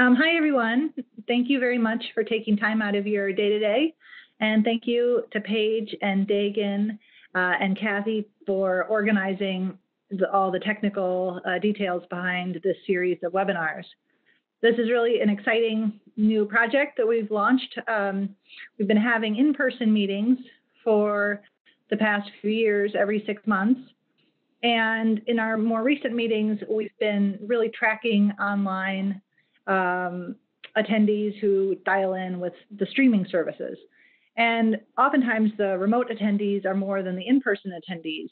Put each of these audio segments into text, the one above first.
Um, hi, everyone. Thank you very much for taking time out of your day to day. And thank you to Paige and Daegan uh, and Kathy for organizing the, all the technical uh, details behind this series of webinars. This is really an exciting new project that we've launched. Um, we've been having in-person meetings for the past few years, every six months. And in our more recent meetings, we've been really tracking online um, attendees who dial in with the streaming services. And oftentimes the remote attendees are more than the in-person attendees.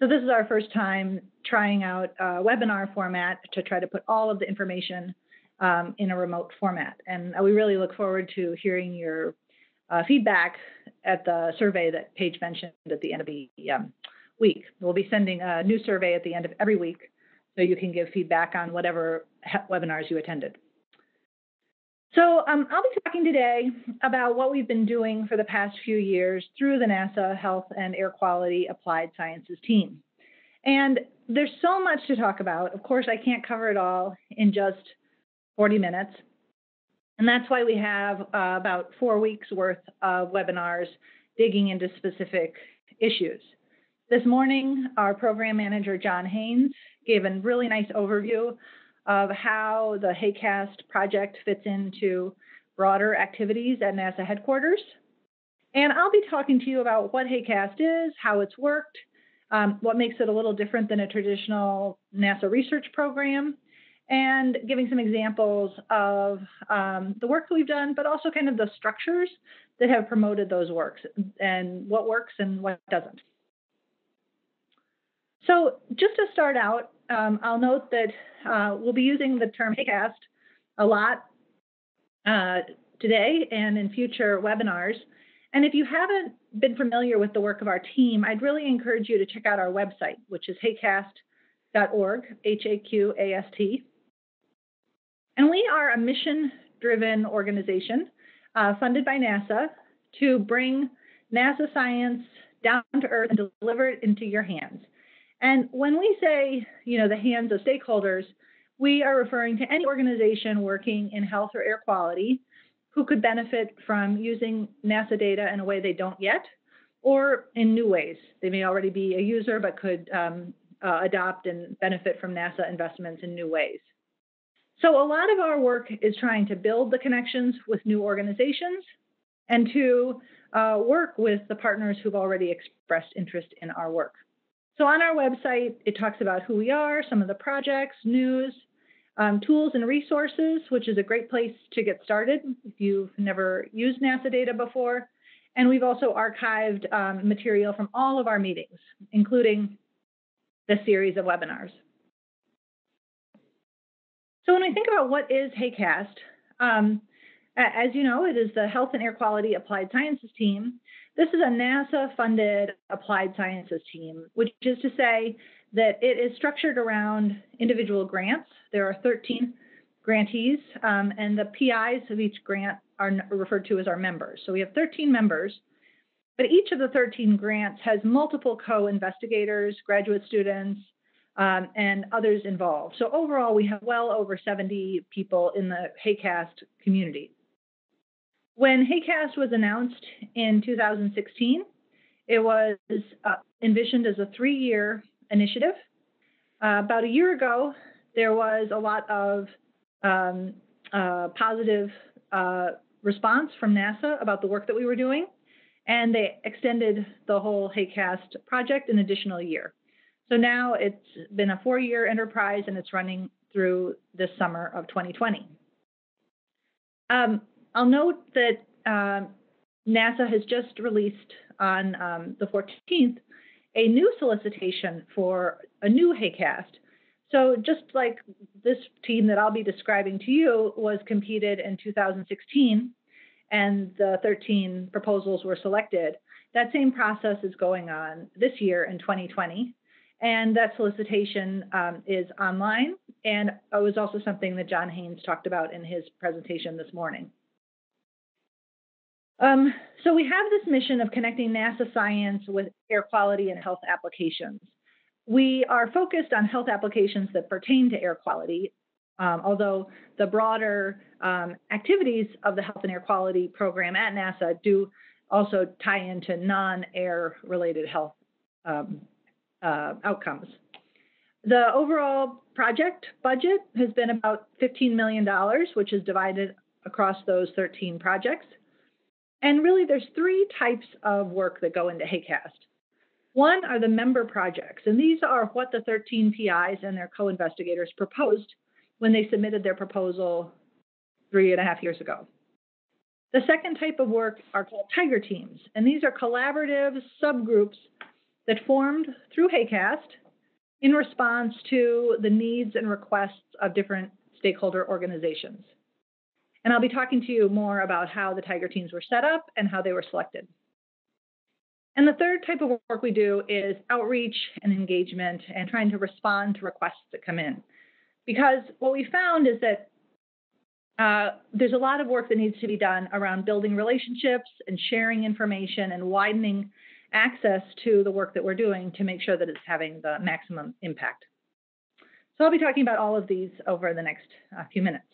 So this is our first time trying out a webinar format to try to put all of the information um, in a remote format. And we really look forward to hearing your uh, feedback at the survey that Paige mentioned at the end of the um, week. We'll be sending a new survey at the end of every week so you can give feedback on whatever webinars you attended. So um, I'll be talking today about what we've been doing for the past few years through the NASA Health and Air Quality Applied Sciences team. And there's so much to talk about. Of course, I can't cover it all in just 40 minutes. And that's why we have uh, about four weeks worth of webinars digging into specific issues. This morning, our program manager, John Haynes, gave a really nice overview of how the HAQAST project fits into broader activities at NASA headquarters. And I'll be talking to you about what HAQAST is, how it's worked, um, what makes it a little different than a traditional NASA research program, and giving some examples of um, the work that we've done, but also kind of the structures that have promoted those works and what works and what doesn't. So just to start out, um, I'll note that uh, we'll be using the term HAQAST a lot uh, today and in future webinars. And if you haven't been familiar with the work of our team, I'd really encourage you to check out our website, which is haqast.org, H-A-Q-A-S-T. And we are a mission-driven organization uh, funded by NASA to bring NASA science down to earth and deliver it into your hands. And when we say, you know, the hands of stakeholders, we are referring to any organization working in health or air quality who could benefit from using NASA data in a way they don't yet, or in new ways. They may already be a user, but could um, uh, adopt and benefit from NASA investments in new ways. So a lot of our work is trying to build the connections with new organizations and to uh, work with the partners who've already expressed interest in our work. So on our website, it talks about who we are, some of the projects, news, um, tools and resources, which is a great place to get started if you've never used NASA data before. And we've also archived um, material from all of our meetings, including the series of webinars. So when we think about what is HAQAST, um, as you know, it is the Health and Air Quality Applied Sciences team. This is a NASA funded applied sciences team, which is to say that it is structured around individual grants. There are 13 grantees, um, and the PIs of each grant are referred to as our members. So we have 13 members, but each of the 13 grants has multiple co investigators, graduate students, um, and others involved. So overall, we have well over 70 people in the HAQAST community. When HAQAST was announced in 2016, it was uh, envisioned as a three year initiative. Uh, about a year ago, there was a lot of um, uh, positive uh, response from NASA about the work that we were doing, and they extended the whole HAQAST project an additional year. So now it's been a four year enterprise and it's running through this summer of 2020. Um, I'll note that uh, NASA has just released on um, the 14th a new solicitation for a new HAQAST. So just like this team that I'll be describing to you was competed in 2016 and the 13 proposals were selected, that same process is going on this year in 2020. And that solicitation um, is online and it was also something that John Haynes talked about in his presentation this morning. Um, so we have this mission of connecting NASA science with air quality and health applications. We are focused on health applications that pertain to air quality, Um, although the broader um, activities of the Health and Air Quality Program at NASA do also tie into non-air related health um, uh, outcomes. The overall project budget has been about $15 million, which is divided across those 13 projects. And really, there's three types of work that go into HAQAST. One are the member projects, and these are what the 13 PIs and their co-investigators proposed when they submitted their proposal three and a half years ago. The second type of work are called tiger teams, and these are collaborative subgroups that formed through HAQAST in response to the needs and requests of different stakeholder organizations. And I'll be talking to you more about how the tiger teams were set up and how they were selected. And the third type of work we do is outreach and engagement and trying to respond to requests that come in. Because what we found is that uh, there's a lot of work that needs to be done around building relationships and sharing information and widening access to the work that we're doing to make sure that it's having the maximum impact. So I'll be talking about all of these over the next uh, few minutes.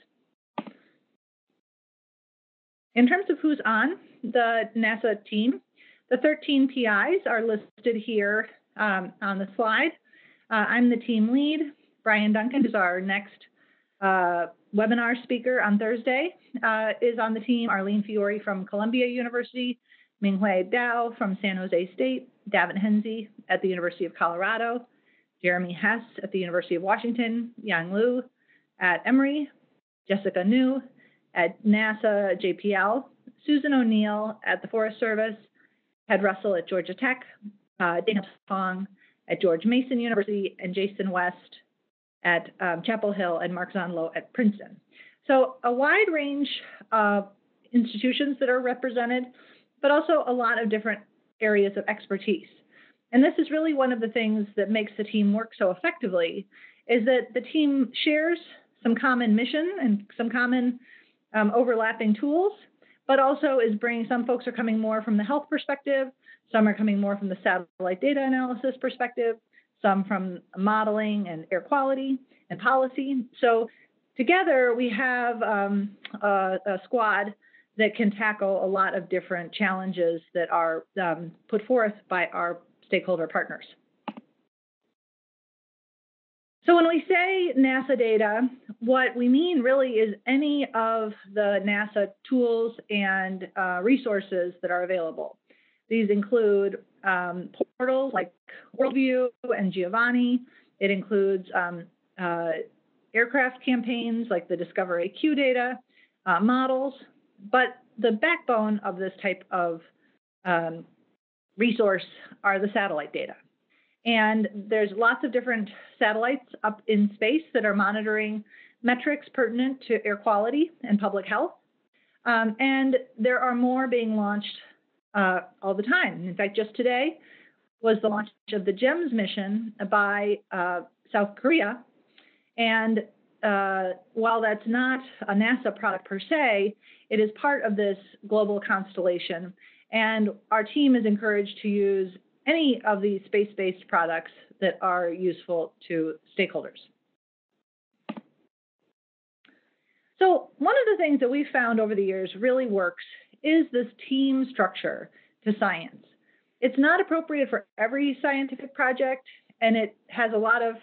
In terms of who's on the NASA team, the 13 PIs are listed here um, on the slide. Uh, I'm the team lead. Brian Duncan is our next uh, webinar speaker on Thursday, uh, is on the team. Arlene Fiore from Columbia University, Minghui Diao from San Jose State, Daven Henze at the University of Colorado, Jeremy Hess at the University of Washington, Yang Liu at Emory, Jessica Neu at NASA JPL, Susan O'Neill at the Forest Service, Ted Russell at Georgia Tech, uh, Daniel Tong at George Mason University, and Jason West at um, Chapel Hill and Mark Zondlo at Princeton. So a wide range of institutions that are represented, but also a lot of different areas of expertise. And this is really one of the things that makes the team work so effectively is that the team shares some common mission and some common um, overlapping tools, but also is bringing some folks are coming more from the health perspective, some are coming more from the satellite data analysis perspective, some from modeling and air quality and policy. So together we have um, a, a, squad that can tackle a lot of different challenges that are um, put forth by our stakeholder partners. So when we say NASA data, what we mean really is any of the NASA tools and uh, resources that are available. These include um, portals like Worldview and Giovanni. It includes um, uh, aircraft campaigns like the Discover AQ data, uh, models, but the backbone of this type of um, resource are the satellite data. And there's lots of different satellites up in space that are monitoring metrics pertinent to air quality and public health. Um, and there are more being launched uh, all the time. In fact, just today was the launch of the GEMS mission by uh, South Korea. And uh, while that's not a NASA product per se, it is part of this global constellation. And our team is encouraged to use any of these space-based products that are useful to stakeholders. So one of the things that we've found over the years really works is this team structure to science. It's not appropriate for every scientific project, and it has a lot of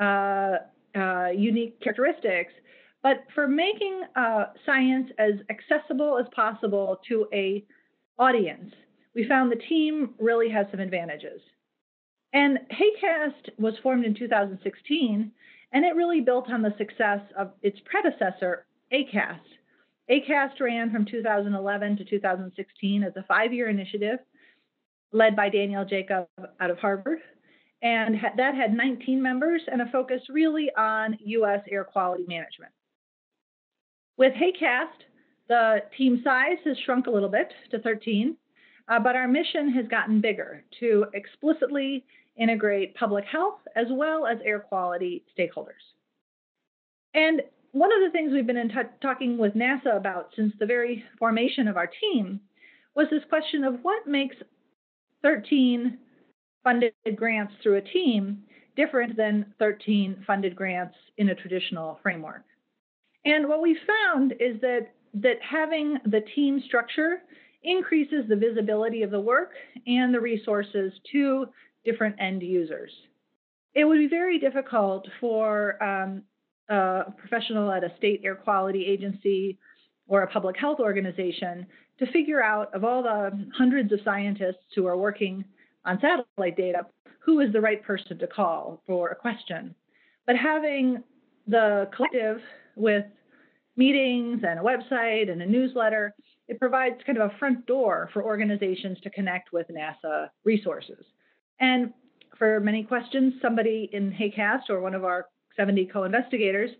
uh, uh, unique characteristics. But for making uh, science as accessible as possible to a audience, we found the team really has some advantages. And HAQAST was formed in 2016, and it really built on the success of its predecessor, AQAST. AQAST ran from 2011 to 2016 as a five year initiative led by Daniel Jacob out of Harvard. And that had 19 members and a focus really on US air quality management. With HAQAST, the team size has shrunk a little bit to 13, uh, but our mission has gotten bigger to explicitly integrate public health as well as air quality stakeholders. And one of the things we've been talking with NASA about since the very formation of our team was this question of what makes 13 funded grants through a team different than 13 funded grants in a traditional framework. And what we found is that, that having the team structure increases the visibility of the work and the resources to different end users. It would be very difficult for um, a professional at a state air quality agency or a public health organization to figure out of all the hundreds of scientists who are working on satellite data, who is the right person to call for a question. But having the collective with meetings and a website and a newsletter, it provides kind of a front door for organizations to connect with NASA resources. And for many questions, somebody in HAQAST or one of our 70 co-investigators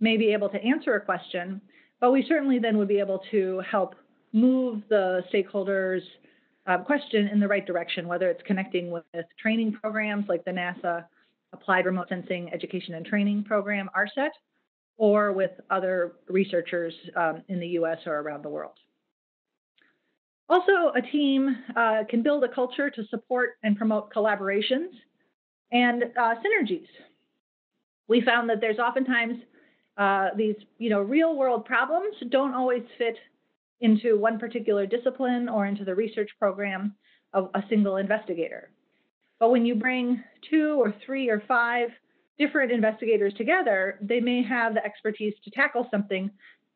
may be able to answer a question, but we certainly then would be able to help move the stakeholders' uh, question in the right direction, whether it's connecting with training programs like the NASA Applied Remote Sensing Education and Training Program, ARSET, or with other researchers um, in the US or around the world. Also, a team uh, can build a culture to support and promote collaborations and uh, synergies. We found that there's oftentimes uh, these, you know, real world problems don't always fit into one particular discipline or into the research program of a single investigator. But when you bring two or three or five different investigators together, they may have the expertise to tackle something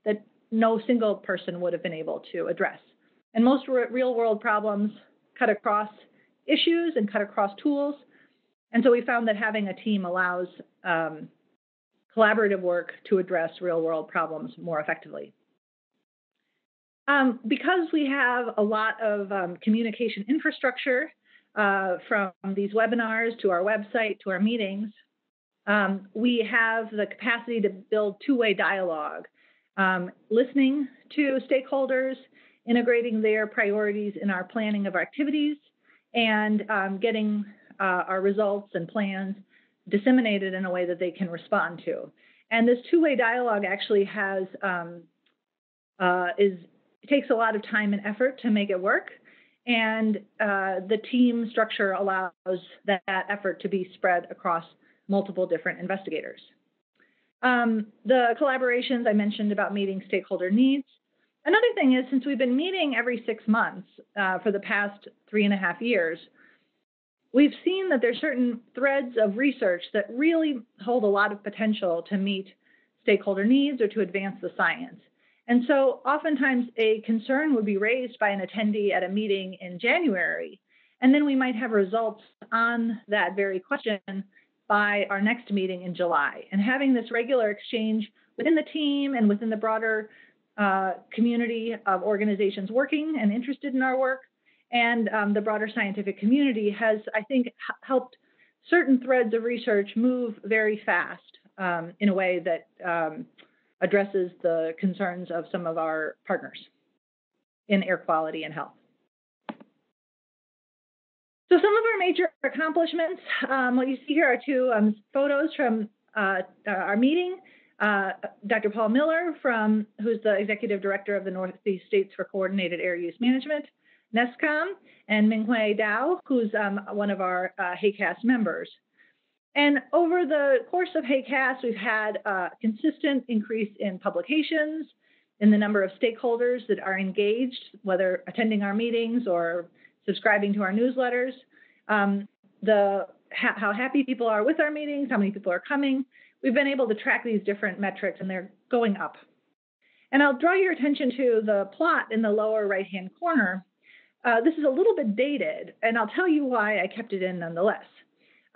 that no single person would have been able to address. And most real world problems cut across issues and cut across tools. And so we found that having a team allows um, collaborative work to address real world problems more effectively. Um, because we have a lot of um, communication infrastructure uh, from these webinars to our website to our meetings, um, we have the capacity to build two-way dialogue, um, listening to stakeholders, integrating their priorities in our planning of activities, and um, getting uh, our results and plans disseminated in a way that they can respond to. And this two-way dialogue actually has um, uh, is takes a lot of time and effort to make it work. And uh, the team structure allows that, effort to be spread across multiple different investigators. Um, the collaborations I mentioned about meeting stakeholder needs. Another thing is, since we've been meeting every six months uh, for the past three and a half years, we've seen that there's certain threads of research that really hold a lot of potential to meet stakeholder needs or to advance the science. And so oftentimes a concern would be raised by an attendee at a meeting in January, and then we might have results on that very question by our next meeting in July. And having this regular exchange within the team and within the broader uh, community of organizations working and interested in our work and um, the broader scientific community has, I think, helped certain threads of research move very fast um, in a way that um, addresses the concerns of some of our partners in air quality and health. So some of our major accomplishments, um, what you see here are two um, photos from uh, our meeting. Uh, Dr. Paul Miller, from who's the executive director of the Northeast States for Coordinated Air Use Management, NESCAUM, and Minghui Diao, who's um, one of our uh, HAQAST members. And over the course of HAQAST, we've had a consistent increase in publications, in the number of stakeholders that are engaged, whether attending our meetings or subscribing to our newsletters, um, the ha how happy people are with our meetings, how many people are coming. We've been able to track these different metrics and they're going up. And I'll draw your attention to the plot in the lower right-hand corner. Uh, this is a little bit dated, and I'll tell you why I kept it in nonetheless.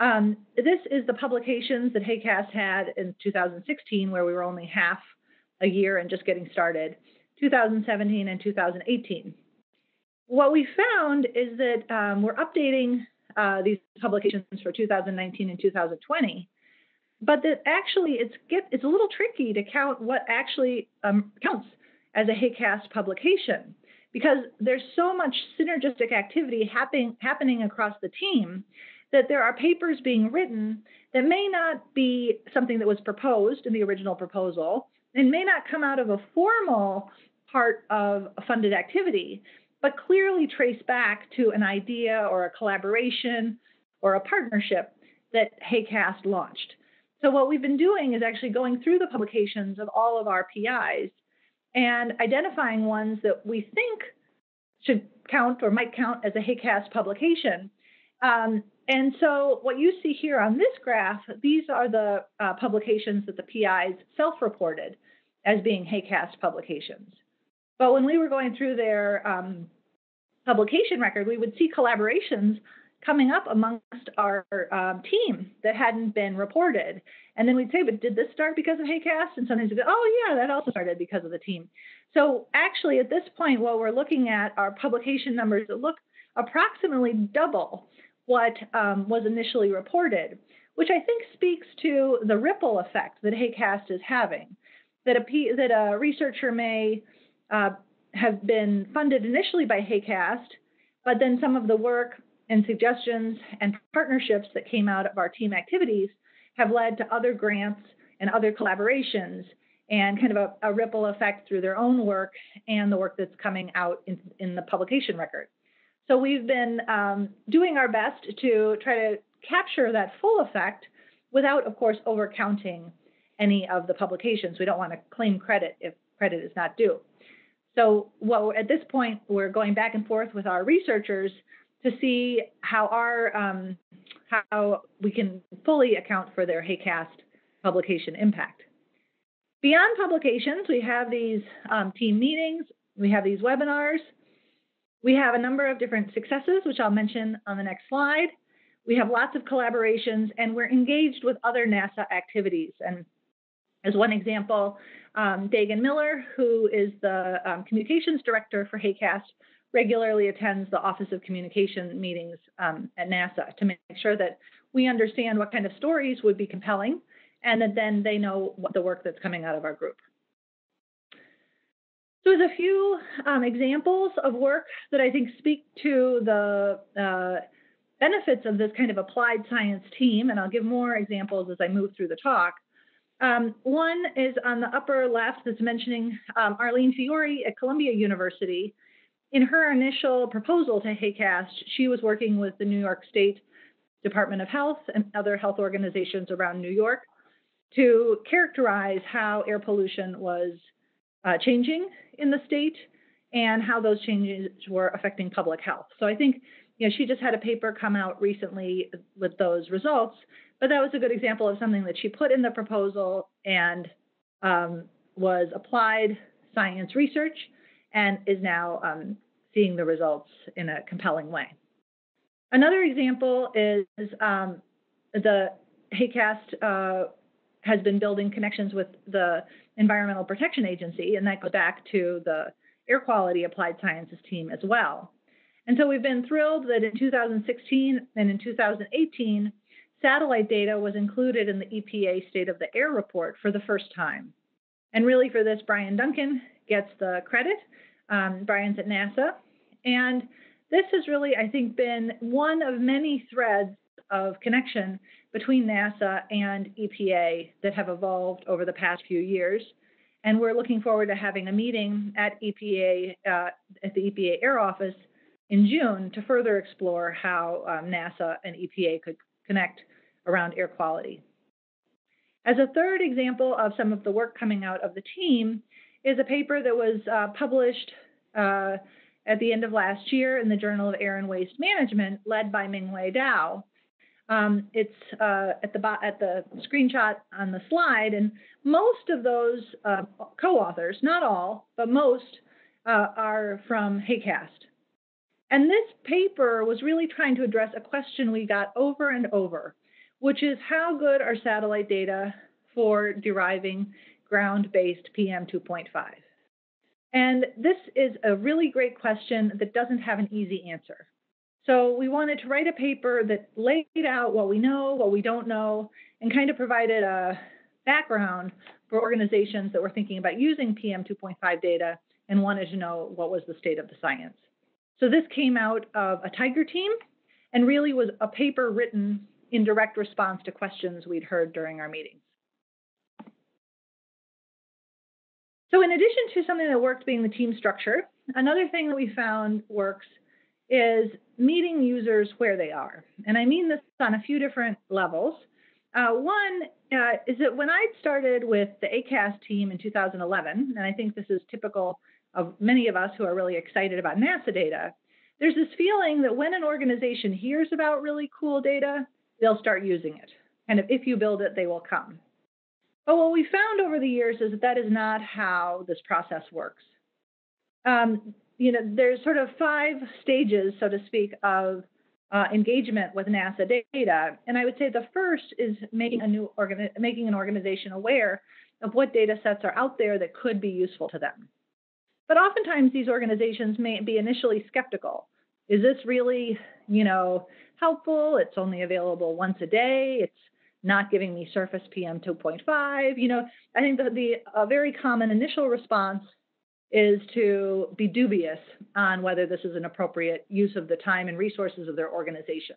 Um, this is the publications that HAQAST had in 2016, where we were only half a year and just getting started, 2017 and 2018. What we found is that um, we're updating uh, these publications for 2019 and 2020, but that actually it's get it's a little tricky to count what actually um, counts as a HAQAST publication because there's so much synergistic activity happening happening across the team that there are papers being written that may not be something that was proposed in the original proposal and may not come out of a formal part of a funded activity, but clearly trace back to an idea or a collaboration or a partnership that HAQAST launched. So what we've been doing is actually going through the publications of all of our PIs and identifying ones that we think should count or might count as a HAQAST publication. Um, and so what you see here on this graph, these are the uh, publications that the PIs self-reported as being HAQAST publications. But when we were going through their um, publication record, we would see collaborations coming up amongst our um, team that hadn't been reported. And then we'd say, but did this start because of HAQAST? And sometimes we'd go, oh, yeah, that also started because of the team. So actually, at this point, what we're looking at are publication numbers that look approximately double what um, was initially reported, which I think speaks to the ripple effect that HAQAST is having. That a, that a researcher may uh, have been funded initially by HAQAST, but then some of the work and suggestions and partnerships that came out of our team activities have led to other grants and other collaborations and kind of a, a ripple effect through their own work and the work that's coming out in, in the publication record. So we've been um, doing our best to try to capture that full effect without, of course, overcounting any of the publications. We don't want to claim credit if credit is not due. So well, at this point, we're going back and forth with our researchers to see how our um, how we can fully account for their HAQAST publication impact. Beyond publications, we have these um, team meetings, we have these webinars, we have a number of different successes, which I'll mention on the next slide. We have lots of collaborations, and we're engaged with other NASA activities. And as one example, um, Daegan Miller, who is the um, communications director for HAQAST, regularly attends the Office of Communication meetings um, at NASA to make sure that we understand what kind of stories would be compelling and that then they know what the work that's coming out of our group. So there's a few um, examples of work that I think speak to the uh, benefits of this kind of applied science team, and I'll give more examples as I move through the talk. Um, one is on the upper left that's mentioning um, Arlene Fiore at Columbia University, in her initial proposal to HAQAST, she was working with the New York State Department of Health and other health organizations around New York to characterize how air pollution was uh, changing in the state and how those changes were affecting public health. So I think you know she just had a paper come out recently with those results, but that was a good example of something that she put in the proposal and um, was applied science research and is now um, seeing the results in a compelling way. Another example is um, the HAQAST uh, has been building connections with the Environmental Protection Agency, and that goes back to the air quality applied sciences team as well. And so we've been thrilled that in 2016 and in 2018, satellite data was included in the EPA State of the Air report for the first time. And really, for this, Brian Duncan gets the credit. Um, Brian's at NASA. And this has really, I think, been one of many threads of connection between NASA and EPA that have evolved over the past few years. And we're looking forward to having a meeting at EPA, uh, at the EPA Air Office in June to further explore how um, NASA and EPA could connect around air quality. As a third example of some of the work coming out of the team is a paper that was uh, published uh, at the end of last year in the Journal of Air and Waste Management, led by Minghui Diao. Um, it's uh, at the at the screenshot on the slide, and most of those uh, co-authors, not all, but most, uh, are from HAQAST. And this paper was really trying to address a question we got over and over, which is how good are satellite data for deriving ground-based PM 2.5? And this is a really great question that doesn't have an easy answer. So we wanted to write a paper that laid out what we know, what we don't know, and kind of provided a background for organizations that were thinking about using PM 2.5 data and wanted to know what was the state of the science. So this came out of a Tiger team and really was a paper written in direct response to questions we'd heard during our meetings. So in addition to something that worked being the team structure, another thing that we found works is meeting users where they are. And I mean this on a few different levels. Uh, one uh, is that when I started with the AQAST team in 2011, and I think this is typical of many of us who are really excited about NASA data, there's this feeling that when an organization hears about really cool data, they'll start using it. And if, if you build it, they will come. But what we found over the years is that that is not how this process works. Um, you know, there's sort of five stages, so to speak, of uh, engagement with NASA data. And I would say the first is making a new organ- making an organization aware of what data sets are out there that could be useful to them. But oftentimes these organizations may be initially skeptical. Is this really, you know, helpful? It's only available once a day. It's not giving me surface PM 2.5. You know, I think the a very common initial response is to be dubious on whether this is an appropriate use of the time and resources of their organization.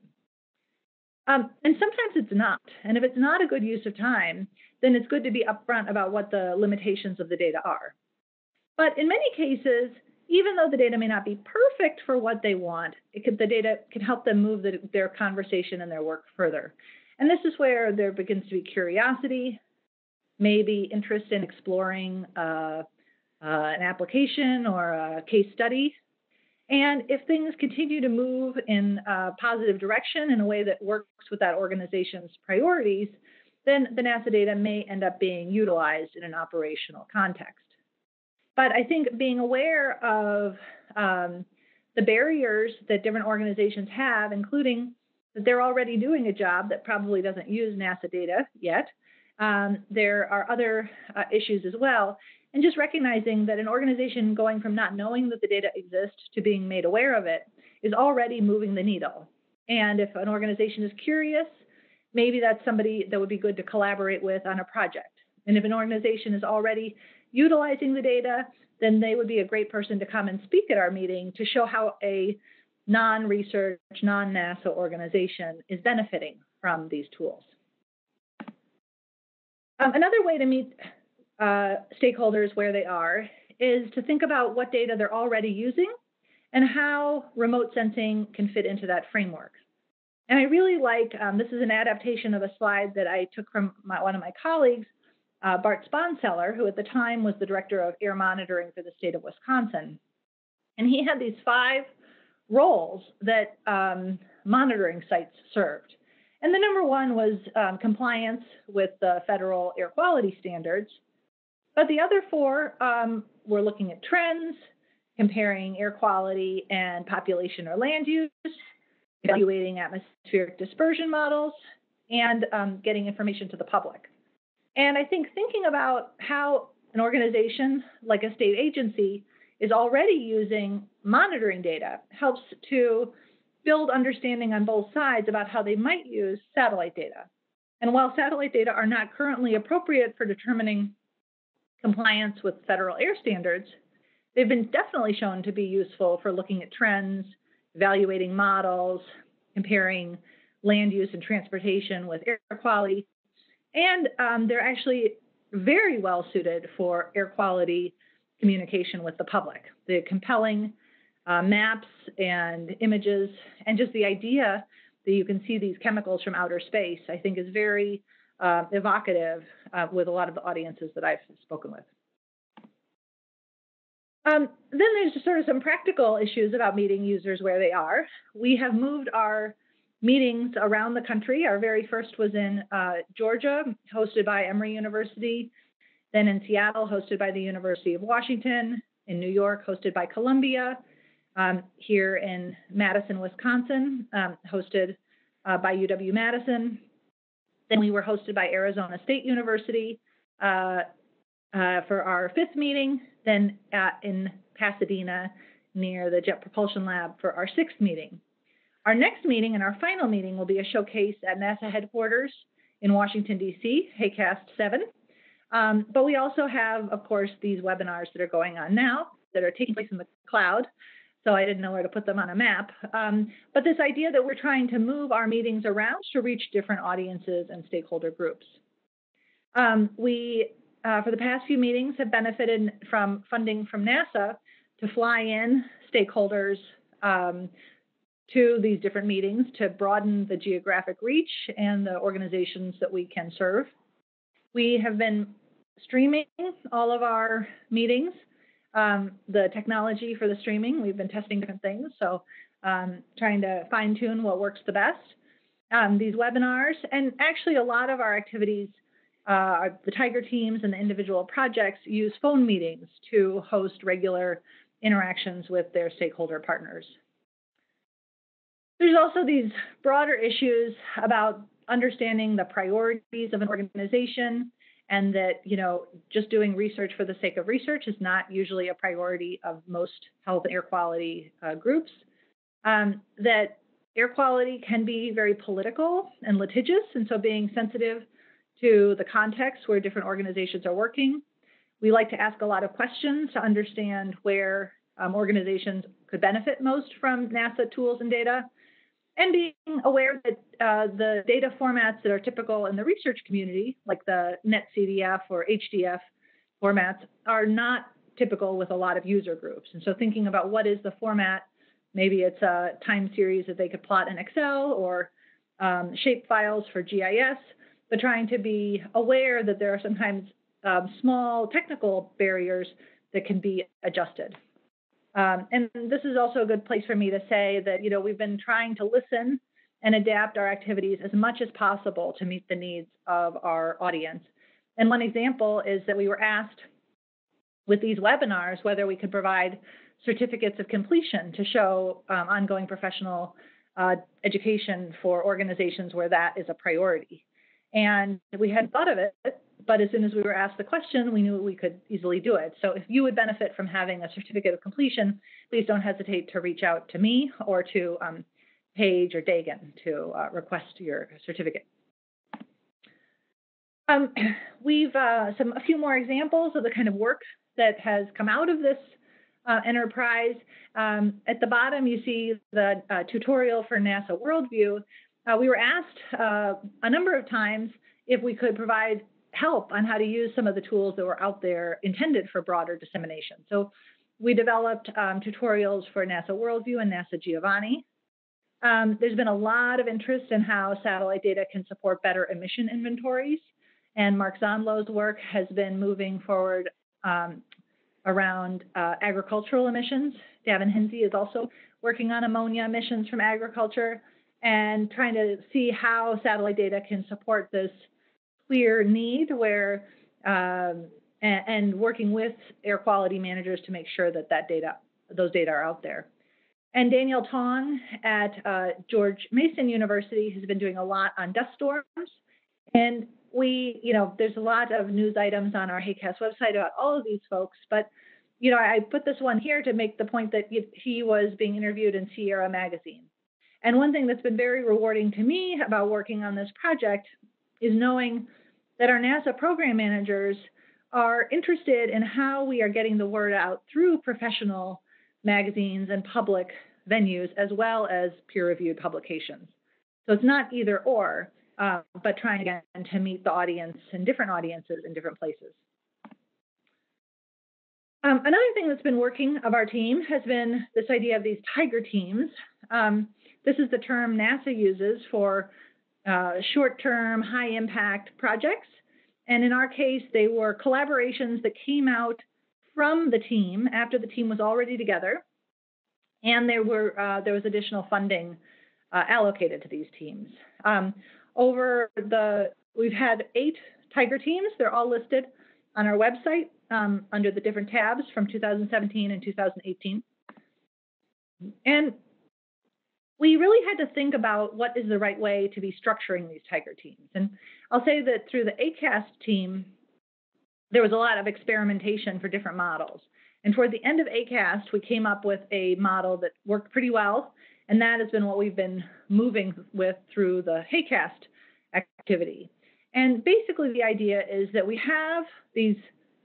Um, and sometimes it's not. And if it's not a good use of time, then it's good to be upfront about what the limitations of the data are. But in many cases, even though the data may not be perfect for what they want, could, the data can help them move the, their conversation and their work further. And this is where there begins to be curiosity, maybe interest in exploring uh, uh, an application or a case study. And if things continue to move in a positive direction in a way that works with that organization's priorities, then the NASA data may end up being utilized in an operational context. But I think being aware of um, the barriers that different organizations have, including that they're already doing a job that probably doesn't use NASA data yet. Um, there are other uh, issues as well, and just recognizing that an organization going from not knowing that the data exists to being made aware of it is already moving the needle. And if an organization is curious, maybe that's somebody that would be good to collaborate with on a project. And if an organization is already utilizing the data, then they would be a great person to come and speak at our meeting to show how a non research, non NASA organization is benefiting from these tools. Um, another way to meet uh, stakeholders where they are is to think about what data they're already using and how remote sensing can fit into that framework. And I really like um, this is an adaptation of a slide that I took from my, one of my colleagues, uh, Bart Sponseller, who at the time was the director of air monitoring for the state of Wisconsin. And he had these five roles that um, monitoring sites served. And the number one was um, compliance with the federal air quality standards. But the other four um, were looking at trends, comparing air quality and population or land use, evaluating atmospheric dispersion models, and um, getting information to the public. And I think thinking about how an organization like a state agency is already using monitoring data helps to build understanding on both sides about how they might use satellite data. And while satellite data are not currently appropriate for determining compliance with federal air standards, they've been definitely shown to be useful for looking at trends, evaluating models, comparing land use and transportation with air quality. And um, they're actually very well suited for air quality communication with the public. The compelling uh, maps and images, and just the idea that you can see these chemicals from outer space, I think is very uh, evocative uh, with a lot of the audiences that I've spoken with. Um, then there's just sort of some practical issues about meeting users where they are. We have moved our meetings around the country. Our very first was in uh, Georgia, hosted by Emory University, then in Seattle, hosted by the University of Washington, in New York, hosted by Columbia, um, here in Madison, Wisconsin, um, hosted uh, by UW Madison, then we were hosted by Arizona State University uh, uh, for our fifth meeting, then at, in Pasadena near the Jet Propulsion Lab for our sixth meeting. Our next meeting and our final meeting will be a showcase at NASA headquarters in Washington, D.C., HAQAST 7. Um, but we also have, of course, these webinars that are going on now that are taking place in the cloud so I didn't know where to put them on a map. Um, but this idea that we're trying to move our meetings around to reach different audiences and stakeholder groups. Um, we, uh, for the past few meetings, have benefited from funding from NASA to fly in stakeholders um, to these different meetings to broaden the geographic reach and the organizations that we can serve. We have been streaming all of our meetings. Um, the technology for the streaming, we've been testing different things, so um, trying to fine tune what works the best. Um, these webinars, and actually a lot of our activities, uh, the Tiger teams and the individual projects use phone meetings to host regular interactions with their stakeholder partners. There's also these broader issues about understanding the priorities of an organization and that you know just doing research for the sake of research is not usually a priority of most health and air quality uh, groups. Um, that air quality can be very political and litigious and so being sensitive to the context where different organizations are working we like to ask a lot of questions to understand where um, organizations could benefit most from nasa tools and data and being aware that uh, the data formats that are typical in the research community, like the NetCDF or HDF formats, are not typical with a lot of user groups. And so thinking about what is the format, maybe it's a time series that they could plot in Excel or um, shape files for GIS, but trying to be aware that there are sometimes um, small technical barriers that can be adjusted. Um, and this is also a good place for me to say that, you know, we've been trying to listen and adapt our activities as much as possible to meet the needs of our audience. And one example is that we were asked with these webinars whether we could provide certificates of completion to show um, ongoing professional uh, education for organizations where that is a priority. And we hadn't thought of it, but as soon as we were asked the question, we knew we could easily do it. So if you would benefit from having a certificate of completion, please don't hesitate to reach out to me or to um, Paige or Daegan to uh, request your certificate. Um, we've uh, some a few more examples of the kind of work that has come out of this uh, enterprise. Um, at the bottom, you see the uh, tutorial for NASA Worldview. Uh, we were asked uh, a number of times if we could provide help on how to use some of the tools that were out there intended for broader dissemination. So we developed um, tutorials for NASA Worldview and NASA Giovanni. Um, there's been a lot of interest in how satellite data can support better emission inventories. And Mark Zondlo's work has been moving forward um, around uh, agricultural emissions. Daven Henze is also working on ammonia emissions from agriculture and trying to see how satellite data can support this clear need where um, and, and, working with air quality managers to make sure that that data, those data are out there. And Daniel Tong at uh, George Mason University has been doing a lot on dust storms. And we, you know, there's a lot of news items on our HAQAST website about all of these folks, but you know, I put this one here to make the point that he was being interviewed in Sierra Magazine. And one thing that's been very rewarding to me about working on this project is knowing that our NASA program managers are interested in how we are getting the word out through professional magazines and public venues, as well as peer reviewed publications. So it's not either or, uh, but trying again to meet the audience and different audiences in different places. Um, another thing that's been working of our team has been this idea of these tiger teams. Um, this is the term NASA uses for uh, short-term, high-impact projects. And in our case, they were collaborations that came out from the team after the team was already together, and there were uh, there was additional funding uh, allocated to these teams. Um, over the we've had eight Tiger teams. They're all listed on our website um, under the different tabs from 2017 and 2018. And we really had to think about what is the right way to be structuring these tiger teams. And I'll say that through the AQAST team, there was a lot of experimentation for different models. And toward the end of AQAST, we came up with a model that worked pretty well. And that has been what we've been moving with through the HAQAST activity. And basically, the idea is that we have these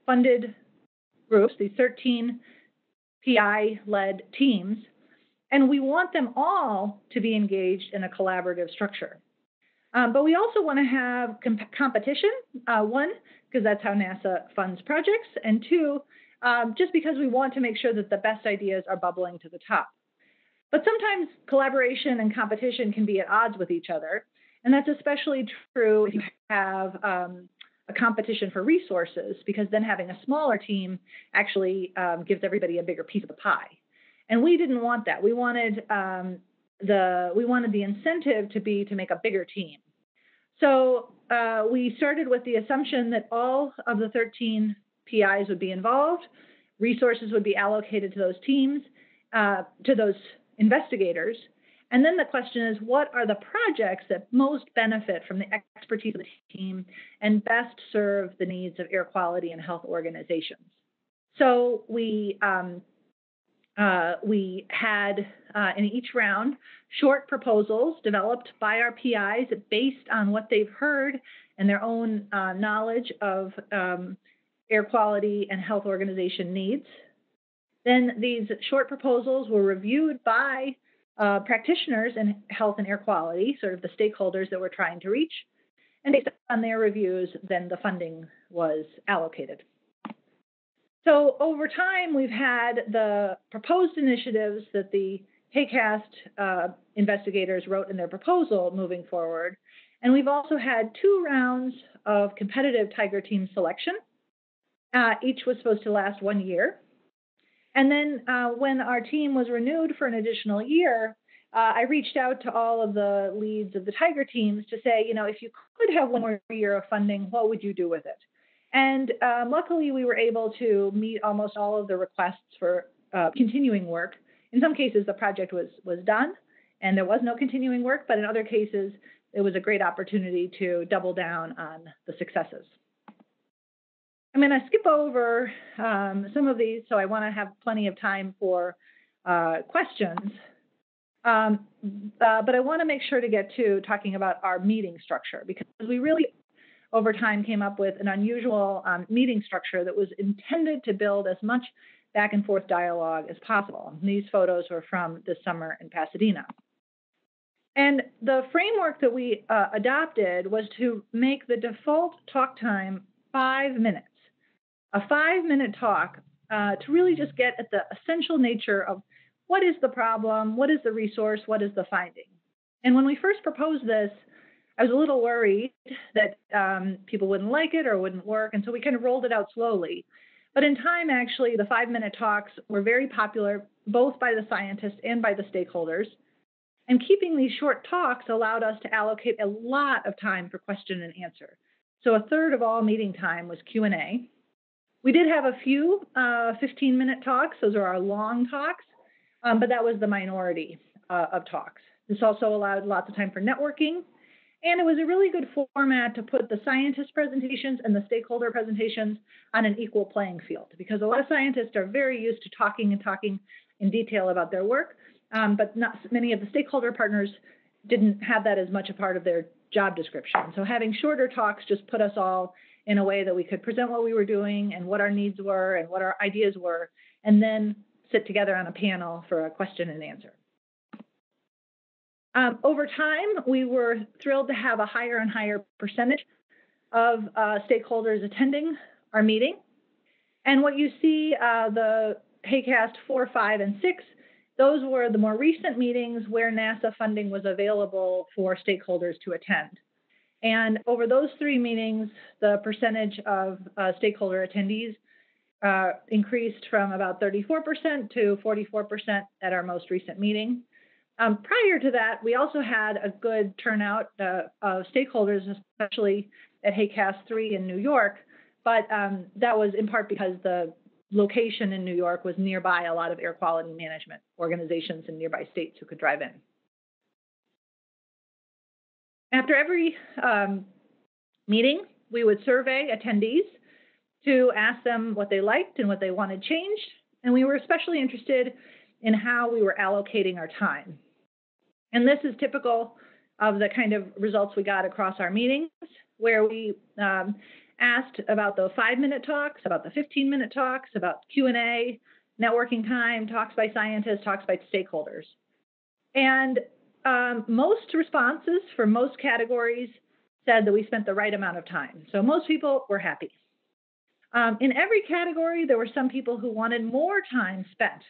funded groups, these 13 PI led teams and we want them all to be engaged in a collaborative structure. Um, but we also want to have comp- competition, uh, one, because that's how NASA funds projects, and two, um, just because we want to make sure that the best ideas are bubbling to the top. But sometimes collaboration and competition can be at odds with each other. And that's especially true if you have um, a competition for resources, because then having a smaller team actually um, gives everybody a bigger piece of the pie. And we didn't want that. We wanted um, the we wanted the incentive to be to make a bigger team. So uh, we started with the assumption that all of the 13 PIs would be involved, resources would be allocated to those teams, uh, to those investigators. And then the question is, what are the projects that most benefit from the expertise of the team and best serve the needs of air quality and health organizations? So we um, uh, we had uh, in each round short proposals developed by our PIs based on what they've heard and their own uh, knowledge of um, air quality and health organization needs. Then these short proposals were reviewed by uh, practitioners in health and air quality, sort of the stakeholders that we're trying to reach. And based on their reviews, then the funding was allocated. So over time, we've had the proposed initiatives that the HAQAST uh, investigators wrote in their proposal moving forward. And we've also had two rounds of competitive Tiger team selection. Uh, each was supposed to last one year. And then uh, when our team was renewed for an additional year, uh, I reached out to all of the leads of the Tiger teams to say, you know, if you could have one more year of funding, what would you do with it? And um, luckily, we were able to meet almost all of the requests for uh, continuing work. In some cases, the project was was done, and there was no continuing work. But in other cases, it was a great opportunity to double down on the successes. I'm going to skip over um, some of these, so I want to have plenty of time for uh, questions. Um, uh, but I want to make sure to get to talking about our meeting structure because we really, over time, came up with an unusual um, meeting structure that was intended to build as much back and forth dialogue as possible. And these photos were from this summer in Pasadena. And the framework that we uh, adopted was to make the default talk time five minutes a five minute talk uh, to really just get at the essential nature of what is the problem, what is the resource, what is the finding. And when we first proposed this, I was a little worried that um, people wouldn't like it or wouldn't work. And so we kind of rolled it out slowly. But in time, actually, the five minute talks were very popular, both by the scientists and by the stakeholders. And keeping these short talks allowed us to allocate a lot of time for question and answer. So a third of all meeting time was Q&A, we did have a few uh, 15 minute talks, those are our long talks, um, but that was the minority uh, of talks. This also allowed lots of time for networking, and it was a really good format to put the scientist presentations and the stakeholder presentations on an equal playing field because a lot of scientists are very used to talking and talking in detail about their work, um, but not many of the stakeholder partners didn't have that as much a part of their job description. So having shorter talks just put us all in a way that we could present what we were doing and what our needs were and what our ideas were, and then sit together on a panel for a question and answer. Um, over time, we were thrilled to have a higher and higher percentage of uh, stakeholders attending our meeting. And what you see, uh, the HAQAST 4, 5, and 6, those were the more recent meetings where NASA funding was available for stakeholders to attend. And over those three meetings, the percentage of uh, stakeholder attendees uh, increased from about 34% to 44% at our most recent meeting. Um, prior to that, we also had a good turnout uh, of stakeholders, especially at HAQAST 3 in New York, but um, that was in part because the location in New York was nearby a lot of air quality management organizations in nearby states who could drive in. After every um, meeting, we would survey attendees to ask them what they liked and what they wanted changed. And we were especially interested in how we were allocating our time. And this is typical of the kind of results we got across our meetings, where we um, asked about the five-minute talks, about the 15-minute talks, about Q&A, networking time, talks by scientists, talks by stakeholders. And um, most responses for most categories said that we spent the right amount of time. So most people were happy. Um, in every category, there were some people who wanted more time spent.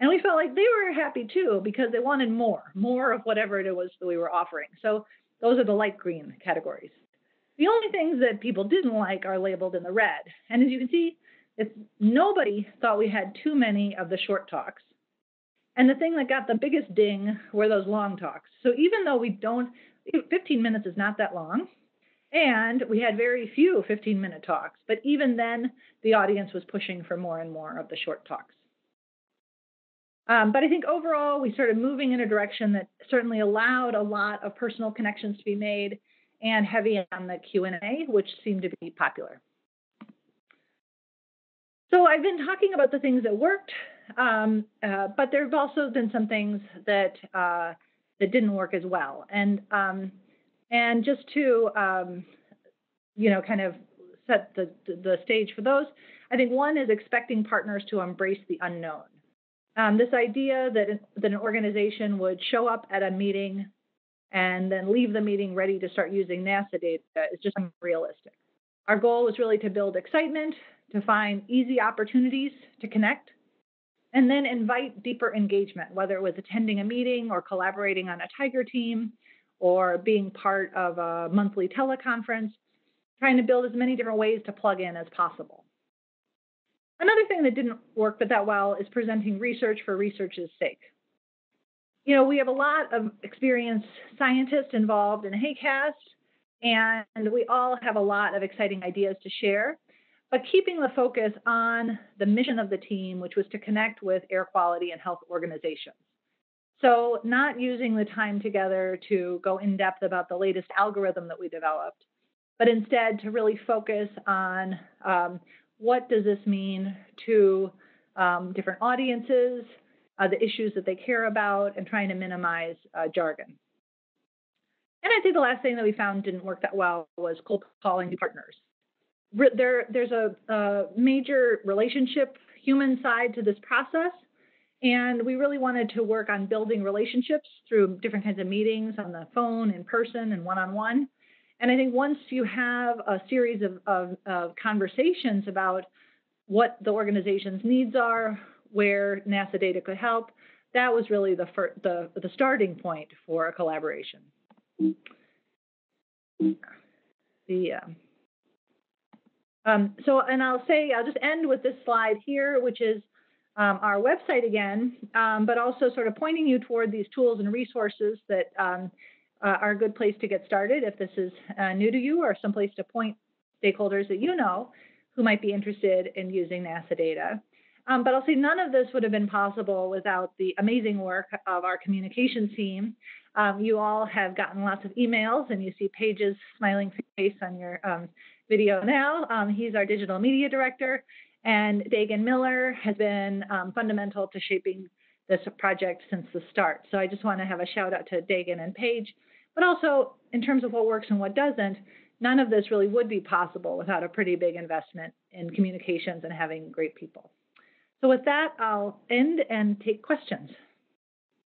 And we felt like they were happy too because they wanted more, more of whatever it was that we were offering. So those are the light green categories. The only things that people didn't like are labeled in the red. And as you can see, it's, nobody thought we had too many of the short talks. And the thing that got the biggest ding were those long talks. So even though we don't, 15 minutes is not that long, and we had very few 15 minute talks, but even then, the audience was pushing for more and more of the short talks. Um, but I think overall, we started moving in a direction that certainly allowed a lot of personal connections to be made and heavy on the Q&A, which seemed to be popular. So I've been talking about the things that worked, um, uh, but there have also been some things that uh, that didn't work as well. And um, and just to um, you know, kind of set the the stage for those, I think one is expecting partners to embrace the unknown. Um, this idea that, that an organization would show up at a meeting and then leave the meeting ready to start using NASA data is just unrealistic. Our goal was really to build excitement, to find easy opportunities to connect, and then invite deeper engagement, whether it was attending a meeting or collaborating on a Tiger team or being part of a monthly teleconference, trying to build as many different ways to plug in as possible. Another thing that didn't work but that well is presenting research for research's sake. You know, we have a lot of experienced scientists involved in HAQAST, and we all have a lot of exciting ideas to share, but keeping the focus on the mission of the team, which was to connect with air quality and health organizations. So, not using the time together to go in depth about the latest algorithm that we developed, but instead to really focus on um, what does this mean to um, different audiences, uh, the issues that they care about, and trying to minimize uh, jargon. And I think the last thing that we found didn't work that well was cold calling partners. There, there's a, a major relationship human side to this process, and we really wanted to work on building relationships through different kinds of meetings on the phone, in person, and one on one. And I think once you have a series of, of, of conversations about what the organization's needs are, where NASA data could help, that was really the, the, the starting point for a collaboration. The, uh, um, so, and I'll say, I'll just end with this slide here, which is um, our website again, um, but also sort of pointing you toward these tools and resources that um, uh, are a good place to get started if this is uh, new to you or someplace to point stakeholders that you know who might be interested in using NASA data. Um, but I'll say none of this would have been possible without the amazing work of our communications team. Um, you all have gotten lots of emails and you see Paige's smiling face on your um, video now. Um, he's our digital media director and Daegan Miller has been um, fundamental to shaping this project since the start. So I just want to have a shout out to Daegan and Paige but also, in terms of what works and what doesn't, none of this really would be possible without a pretty big investment in communications and having great people. So with that, I'll end and take questions.